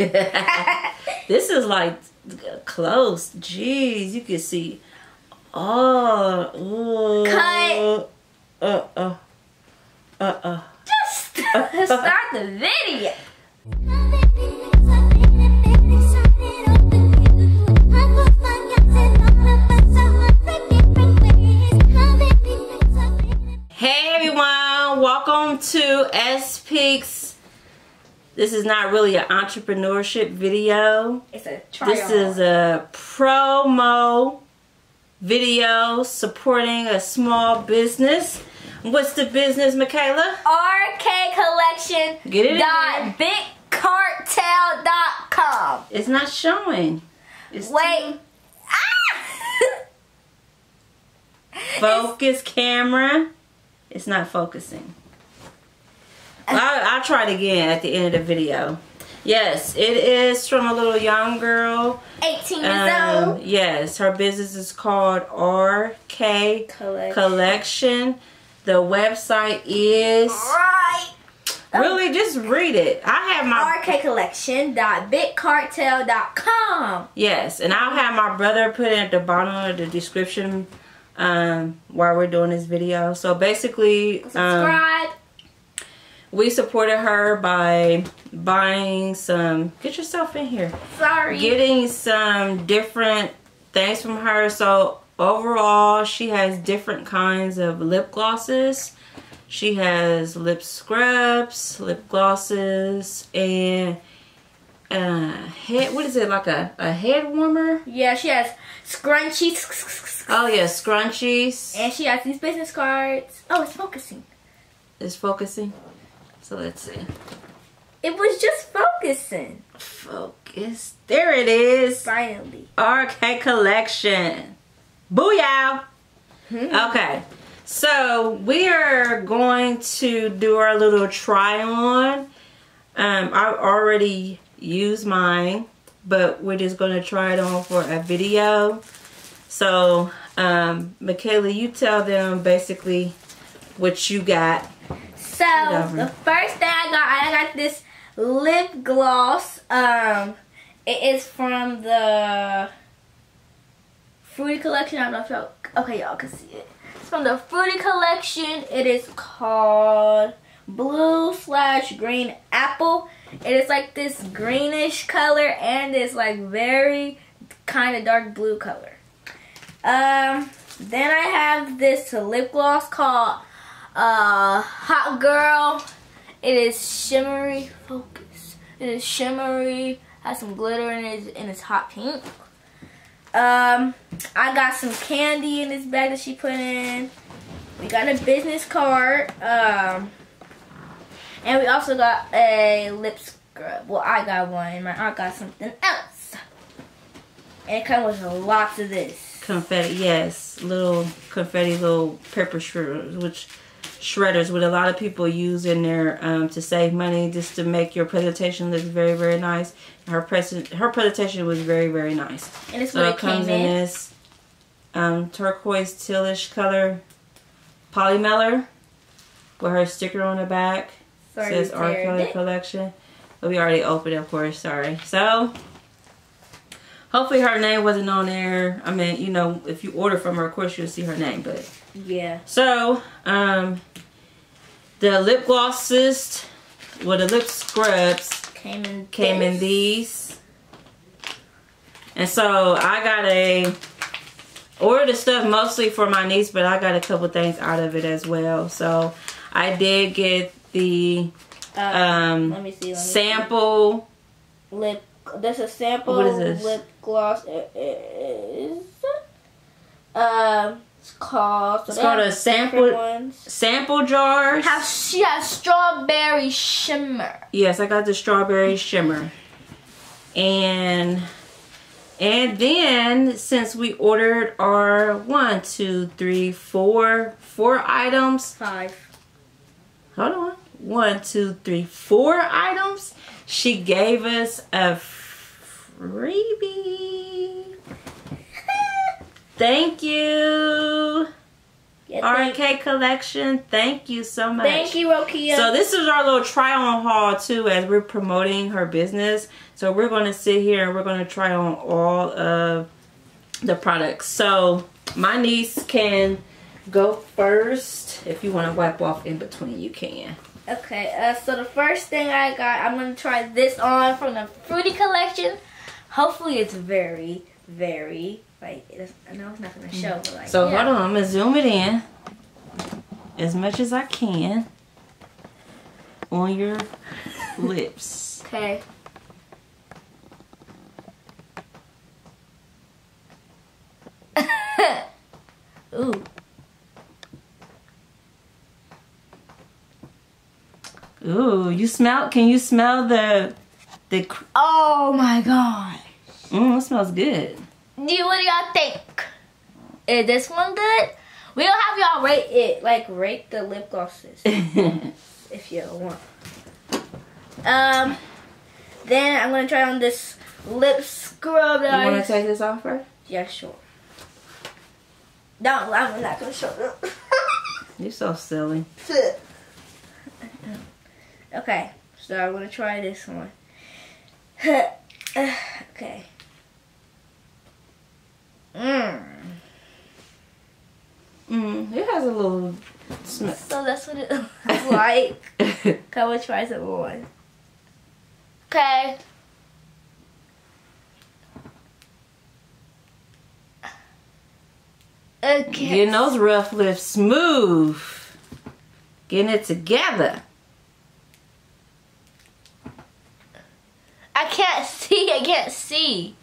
this is like close. Jeez, you can see. Oh, ooh. Cut. Uh, uh, uh, uh. Just start the video. Hey everyone, welcome to S Peeks. This is not really an entrepreneurship video. It's a trial. This is a promo video supporting a small business. What's the business, Michaela? RK Collection. Get it in dot bigcartel.com. It's not showing. It's Wait. Ah! Focus camera. It's not focusing. I'll, I'll try it again at the end of the video. Yes, it is from a little young girl. 18 years Um, old. yes, her business is called RK Collection. Collection. The website is Right. really just read it. I have my rkcollection.bigcartel.com. yes, and I'll have my brother put it at the bottom of the description um, while we're doing this video. So basically, um, Subscribe. We supported her by buying some. Get yourself in here. Sorry. getting some different things from her. So overall, she has different kinds of lip glosses. She has lip scrubs, lip glosses, and uh, head. What is it like a a head warmer? yeah, she has scrunchies. Oh yeah, scrunchies. And she has these business cards. Oh, it's focusing. it's focusing. So let's see. It was just focusing. Focus. There it is. Finally. RK Collection. Booyah! Hmm. Okay, so we are going to do our little try on. Um, I've already used mine, but we're just going to try it on for a video. So, um, Michaela, you tell them basically what you got. So the first thing I got, I got this lip gloss. Um, it is from the Fruity Collection. I don't know if y'all. Okay, y'all can see it. It's from the Fruity Collection. It is called Blue slash Green Apple. It is like this greenish color and it's like very kind of dark blue color. Um, then I have this lip gloss called uh, Hot Girl. It is shimmery. Focus. It is shimmery. Has some glitter in it, and it's hot pink. Um, I got some candy in this bag that she put in. We got a business card. Um, and we also got a lip scrub. Well, I got one, and my aunt got something else. And it comes with lots of this. Confetti, yes, little confetti, little pepper shredders, which shredders, what a lot of people use in there um, to save money, just to make your presentation look very, very nice. Her present, her presentation was very, very nice. And is So it it came comes in. in this um, turquoise tealish color polymailer with her sticker on the back. Sorry, says R. Kelly. Collection. But we already opened, of course. Sorry. So, hopefully her name wasn't on there. I mean, you know, if you order from her, of course you'll see her name. But Yeah. so, um, the lip glosses, well, the lip scrubs Came in. came in these. And so I got a ordered the stuff mostly for my niece, but I got a couple things out of it as well. So I did get the Uh, um let me see. Sample see. lip. This is sample What is this? lip gloss. It is. Um, it's called. It's called a sample- sample jars. Have she has strawberry shimmer. Yes, I got the strawberry shimmer. And and then since we ordered our one, two, three, four, four items. Five. Hold on. One, two, three, four items. She gave us a freebie. Thank you. Yeah, thank, RK Collection. Thank you so much. thank you, Rokia. So this is our little try on haul too as we're promoting her business. So we're going to sit here and we're going to try on all of the products. So my niece can go first. If you want to wipe off in between, you can. Okay, uh, so the first thing I got, I'm going to try this on from the Fruity Collection. Hopefully it's very, very, like, I know it's not going to show, but like, So yeah. hold on, I'm going to zoom it in as much as I can on your lips. Okay. Ooh. Ooh, you smell, can you smell the, the, Oh my god. mm, it smells good. Do you, what do y'all think? Is this one good? We don't have y'all rate it, like rate the lip glosses if you want. Um, then I'm gonna try on this lip scrub that You I to take this off first? Yeah, sure. No, I'm not gonna show them. You're so silly. okay, so I'm gonna try this one. okay. Mmm. Mm, it has a little smell. So that's what it looks like. I'm gonna try some more. Okay. Okay. Getting those rough lips smooth. Getting it together. I can't see. I can't see.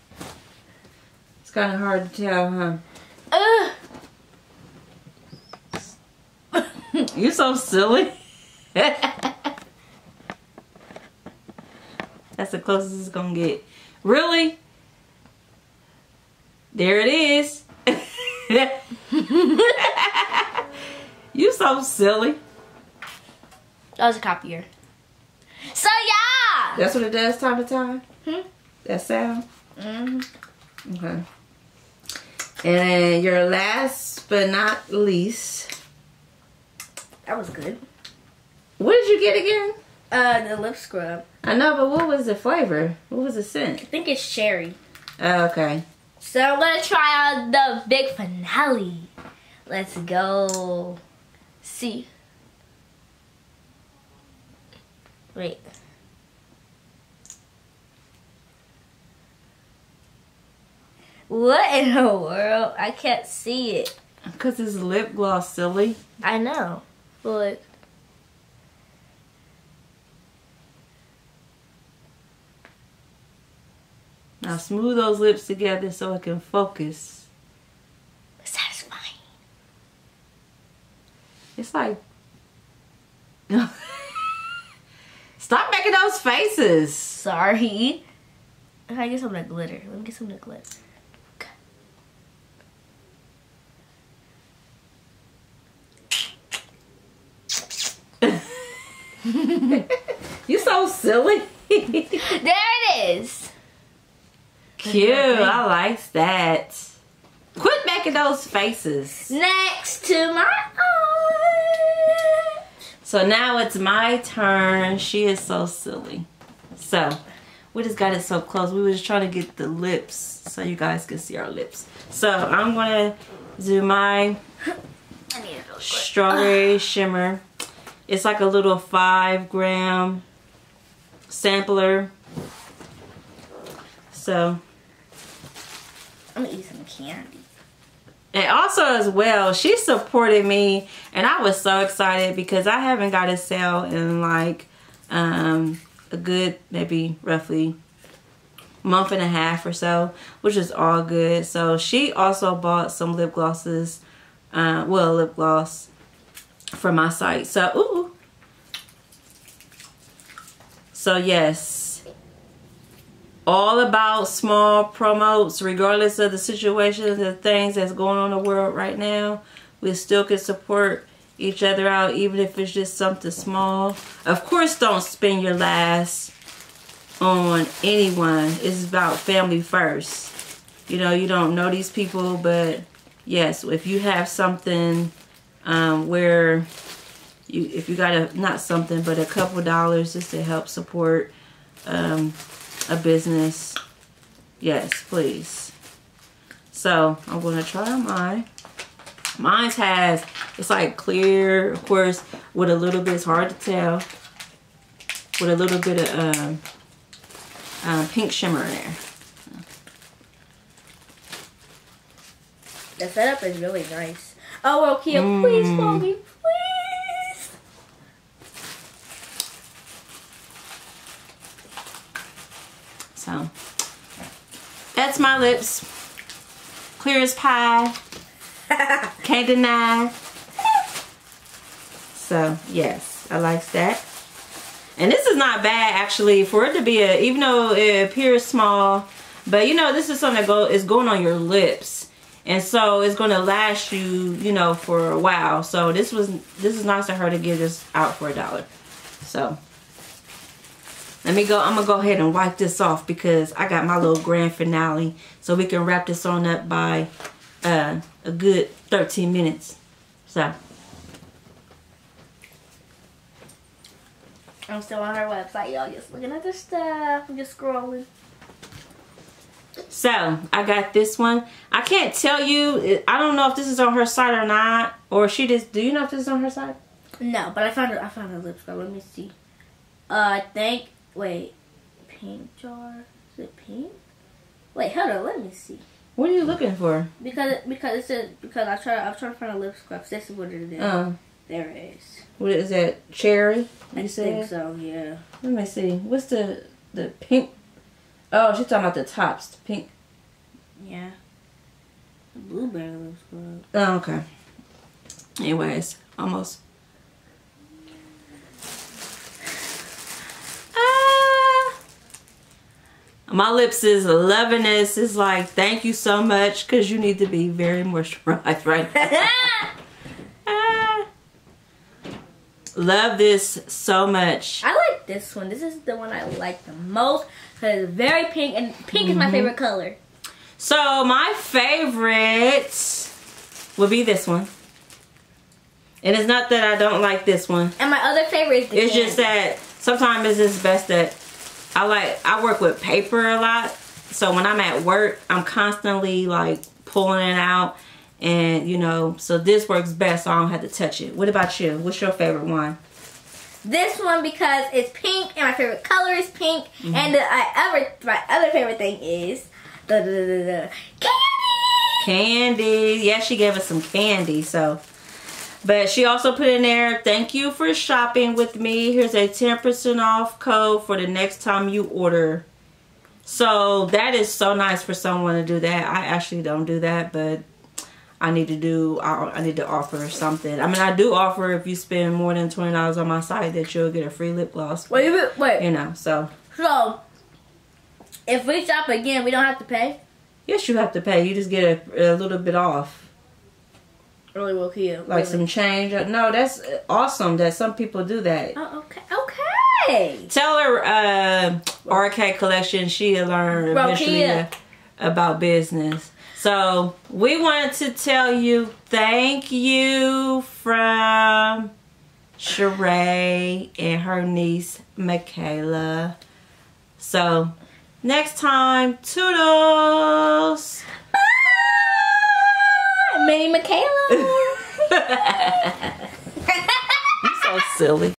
It's kind of hard to tell, huh? Ugh. You so silly. That's the closest it's gonna get. Really? There it is. you so silly. That was a copier. So yeah. That's what it does time to time? Hmm? That sound? Mm -hmm. Okay. And then your last but not least. That was good. What did you get again? Uh, the lip scrub. I know, but what was the flavor? What was the scent? I think it's cherry. Oh, okay. So I'm gonna try out the big finale. Let's go. See. Wait. What in the world? I can't see it. Because it's lip gloss, silly. I know. But Now smooth those lips together so it can focus. satisfying. It's like. Stop making those faces. Sorry. I get some of that glitter? Let me get some of that glitter. You so silly. There it is. Cute. I like that. Quit making those faces. Next to my eye. So now it's my turn. She is so silly. So we just got it so close. We were just trying to get the lips so you guys can see our lips. So I'm gonna do my I need it real quick. strawberry shimmer. It's like a little five gram sampler. So I'm gonna eat some candy. And also as well, she supported me and I was so excited because I haven't got a sale in like um, a good maybe roughly month and a half or so, which is all good. So she also bought some lip glosses, uh, well lip gloss for my site. So ooh. So yes, all about small promotes, regardless of the situations and things that's going on in the world right now. We still can support each other out, even if it's just something small. Of course, don't spend your last on anyone. It's about family first. You know, you don't know these people, but yes, if you have something um, where you, if you got a not something, but a couple dollars just to help support um, a business, yes, please. So I'm gonna try mine. Mine has, it's like clear, of course, with a little bit, it's hard to tell, with a little bit of um, um, pink shimmer in there. The setup is really nice. Oh, well, Kia, please Mm. follow me, please. So that's my lips. Clear as pie. Can't deny. So yes, I like that. And this is not bad actually for it to be a, even though it appears small, but you know, this is something that go, is going on your lips. And so it's going to last you, you know, for a while. So this was, this is nice of her to give this out for a dollar. So let me go, I'm to go ahead and wipe this off because I got my little grand finale. So we can wrap this on up by uh, a good 13 minutes. So. I'm still on her website, y'all. Just looking at the stuff. I'm just scrolling. So I got this one. I can't tell you. I don't know if this is on her side or not, or she just. Do you know if this is on her side? No, but I found it. I found a lip scrub. Let me see. Uh, I think. Wait, pink jar. Is it pink? Wait, hold on. Let me see. What are you looking for? Because because it says because I try I'm trying to find a lip scrub. This is what it is. Um, there it is. what is that? Cherry? I think so. Yeah. Let me see. What's the the pink? Oh, she's talking about the tops. The pink. Yeah. The blueberry lip scrub. Oh, okay. Anyways, almost. Ah. My lips is loving this. It's like, thank you so much because you need to be very moisturized right now. Ah. Love this so much. I like this one. This is the one I like the most because it's very pink and pink is my mm-hmm. favorite color. So my favorite would be this one. And it's not that I don't like this one. And my other favorite is the It's just that sometimes it's just best that I like I work with paper a lot. So when I'm at work, I'm constantly like pulling it out and you know, so this works best so I don't have to touch it. What about you? What's your favorite one? This one because it's pink and my favorite color is pink. Mm-hmm. And the, I other my other favorite thing is the, the, the, the candy. Candy. Yeah, she gave us some candy, so but she also put in there, thank you for shopping with me. Here's a 10% off code for the next time you order. So that is so nice for someone to do that. I actually don't do that, but I need to do, I, I need to offer something. I mean, I do offer if you spend more than $20 on my site that you'll get a free lip gloss. Wait, wait, wait. You know, so So if we shop again, we don't have to pay. yes, you have to pay. You just get a, a little bit off. Really, will here. like some change. No, that's awesome that some people do that. Oh, okay, okay. Tell her uh, RK Collection she'll learn eventually uh, about business. So we wanted to tell you thank you from Shirae and her niece Michaela. So next time, toodles. Ah! Minnie Michaela. You're so silly.